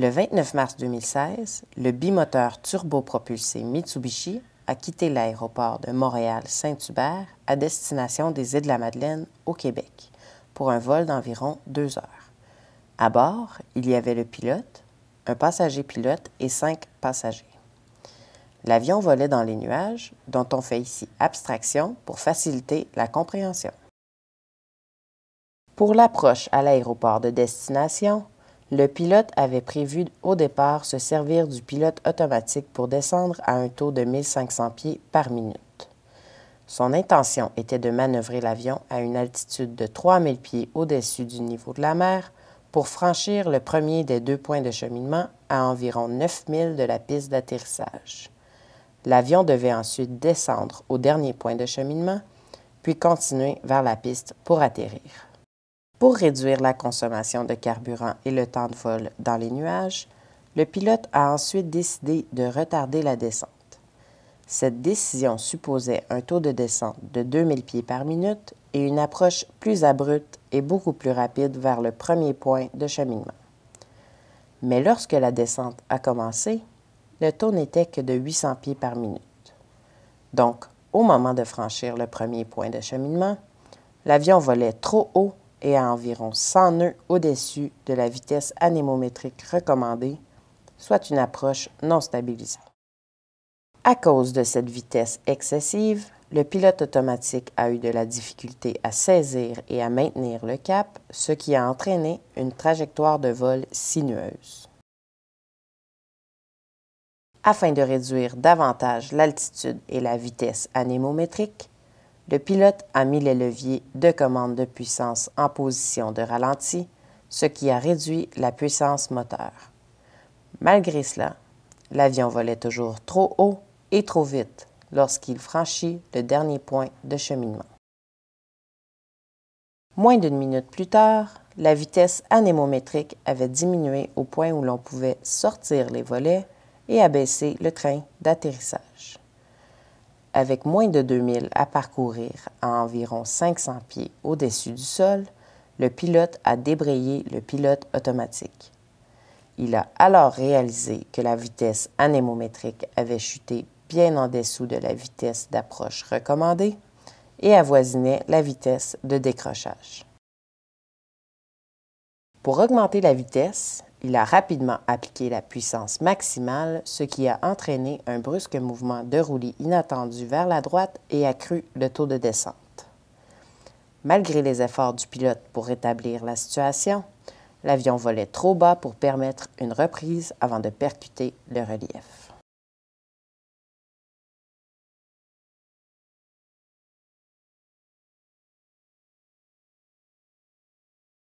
Le 29 mars 2016, le bimoteur turbopropulsé Mitsubishi a quitté l'aéroport de Montréal-Saint-Hubert à destination des Îles-de-la-Madeleine au Québec pour un vol d'environ deux heures. À bord, il y avait le pilote, un passager pilote et cinq passagers. L'avion volait dans les nuages, dont on fait ici abstraction pour faciliter la compréhension. Pour l'approche à l'aéroport de destination, le pilote avait prévu au départ se servir du pilote automatique pour descendre à un taux de 1500 pieds par minute. Son intention était de manœuvrer l'avion à une altitude de 3000 pieds au-dessus du niveau de la mer pour franchir le premier des deux points de cheminement à environ 9000 de la piste d'atterrissage. L'avion devait ensuite descendre au dernier point de cheminement, puis continuer vers la piste pour atterrir. Pour réduire la consommation de carburant et le temps de vol dans les nuages, le pilote a ensuite décidé de retarder la descente. Cette décision supposait un taux de descente de 2000 pieds par minute et une approche plus abrupte et beaucoup plus rapide vers le premier point de cheminement. Mais lorsque la descente a commencé, le taux n'était que de 800 pieds par minute. Donc, au moment de franchir le premier point de cheminement, l'avion volait trop haut et à environ 100 nœuds au-dessus de la vitesse anémométrique recommandée, soit une approche non stabilisée. À cause de cette vitesse excessive, le pilote automatique a eu de la difficulté à saisir et à maintenir le cap, ce qui a entraîné une trajectoire de vol sinueuse. Afin de réduire davantage l'altitude et la vitesse anémométrique, le pilote a mis les leviers de commande de puissance en position de ralenti, ce qui a réduit la puissance moteur. Malgré cela, l'avion volait toujours trop haut et trop vite lorsqu'il franchit le dernier point de cheminement. Moins d'une minute plus tard, la vitesse anémométrique avait diminué au point où l'on pouvait sortir les volets et abaisser le train d'atterrissage. Avec moins de 2000 à parcourir à environ 500 pieds au-dessus du sol, le pilote a débrayé le pilote automatique. Il a alors réalisé que la vitesse anémométrique avait chuté bien en dessous de la vitesse d'approche recommandée et avoisinait la vitesse de décrochage. Pour augmenter la vitesse, il a rapidement appliqué la puissance maximale, ce qui a entraîné un brusque mouvement de roulis inattendu vers la droite et accru le taux de descente. Malgré les efforts du pilote pour rétablir la situation, l'avion volait trop bas pour permettre une reprise avant de percuter le relief.